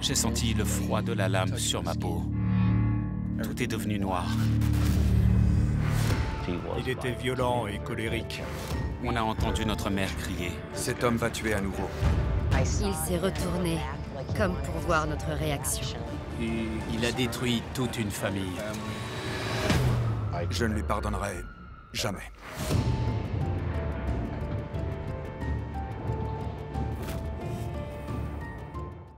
J'ai senti le froid de la lame sur ma peau. Tout est devenu noir. Il était violent et colérique. On a entendu notre mère crier. Cet homme va tuer à nouveau. Il s'est retourné, comme pour voir notre réaction. Il a détruit toute une famille. Je ne lui pardonnerai jamais.